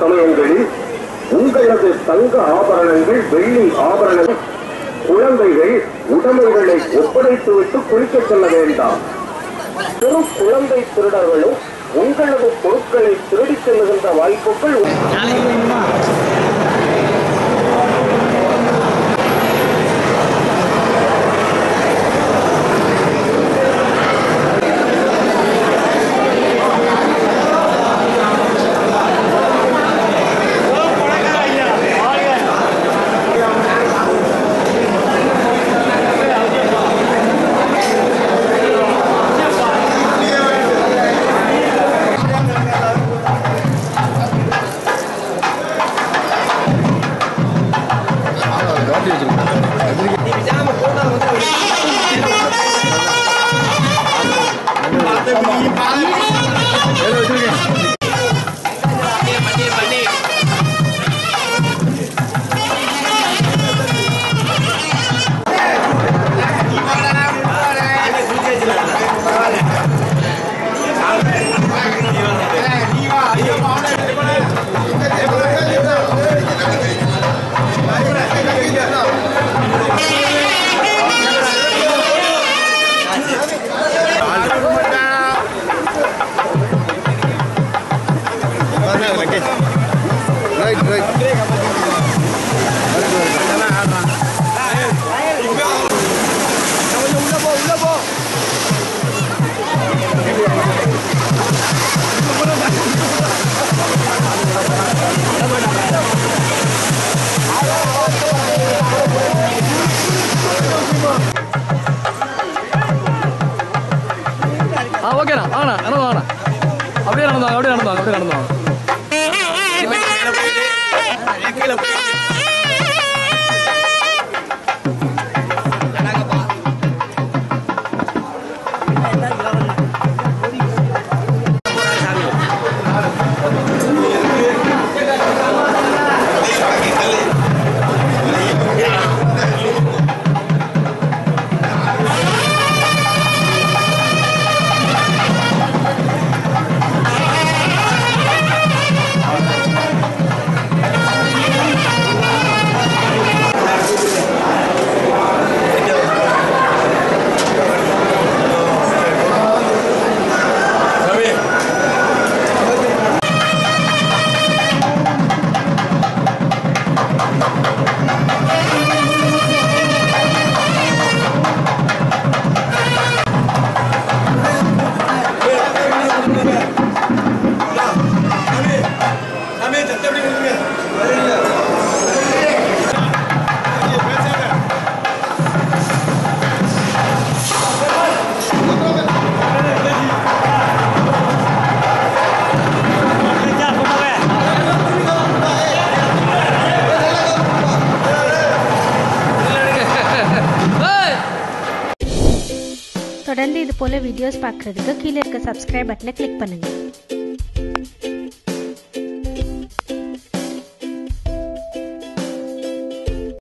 சமயங்களில் உங்களது தங்க ஆபரணங்கள் வெள்ளி ஆபரணங்கள் குழந்தைகள் உடமைகளை ஒப்படைத்துவிட்டு குளிக்கச் செல்ல வேண்டாம். சிறு குழந்தை திருடர்களும் உங்களது பொருட்களை திருடிச் செல்லுகின்ற வாய்ப்புகள் Bye. வாங்கண்ணா நடந்து வாங்கண்ணா அப்படியே நடந்து வாங்க அப்படியே நடந்து வாங்க அப்படியே நடந்து தொடர்ந்து இது போல வீடியோஸ் பார்க்குறதுக்கு கீழே இருக்க சப்ஸ்கிரைப் பட்டனை கிளிக் பண்ணுங்கள்